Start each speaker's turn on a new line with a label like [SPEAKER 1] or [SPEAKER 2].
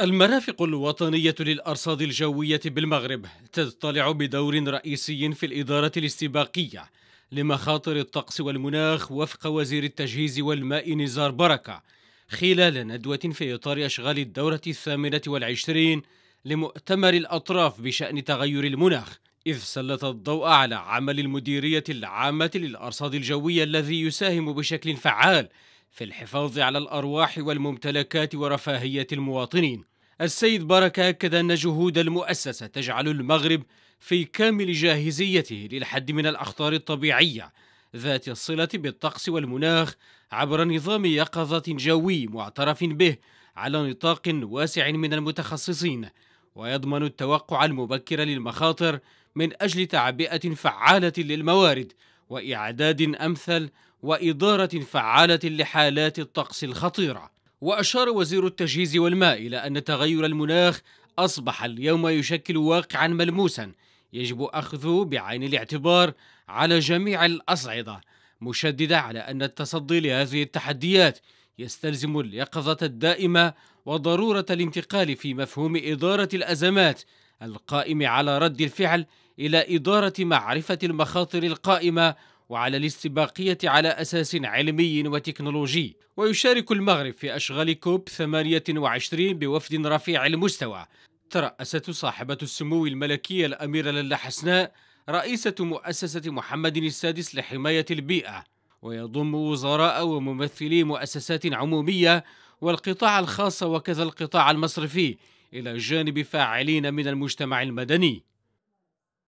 [SPEAKER 1] المرافق الوطنية للأرصاد الجوية بالمغرب تطلع بدور رئيسي في الإدارة الاستباقية لمخاطر الطقس والمناخ وفق وزير التجهيز والماء نزار بركة خلال ندوة في إطار أشغال الدورة الثامنة والعشرين لمؤتمر الأطراف بشأن تغير المناخ إذ سلط الضوء على عمل المديرية العامة للأرصاد الجوية الذي يساهم بشكل فعال في الحفاظ على الأرواح والممتلكات ورفاهية المواطنين. السيد بركة أكد أن جهود المؤسسة تجعل المغرب في كامل جاهزيته للحد من الأخطار الطبيعية ذات الصلة بالطقس والمناخ عبر نظام يقظة جوي معترف به على نطاق واسع من المتخصصين ويضمن التوقع المبكر للمخاطر من أجل تعبئة فعالة للموارد وإعداد أمثل وإدارة فعالة لحالات الطقس الخطيرة. وأشار وزير التجهيز والماء إلى أن تغير المناخ أصبح اليوم يشكل واقعا ملموسا يجب أخذه بعين الاعتبار على جميع الأصعدة مشددة على أن التصدي لهذه التحديات يستلزم اليقظة الدائمة وضرورة الانتقال في مفهوم إدارة الأزمات القائم على رد الفعل إلى إدارة معرفة المخاطر القائمة وعلى الاستباقية على أساس علمي وتكنولوجي. ويشارك المغرب في أشغال كوب 28 بوفد رفيع المستوى. ترأست صاحبة السمو الملكية الأميرة للا حسناء رئيسة مؤسسة محمد السادس لحماية البيئة. ويضم وزراء وممثلي مؤسسات عمومية والقطاع الخاص وكذا القطاع المصرفي إلى جانب فاعلين من المجتمع المدني.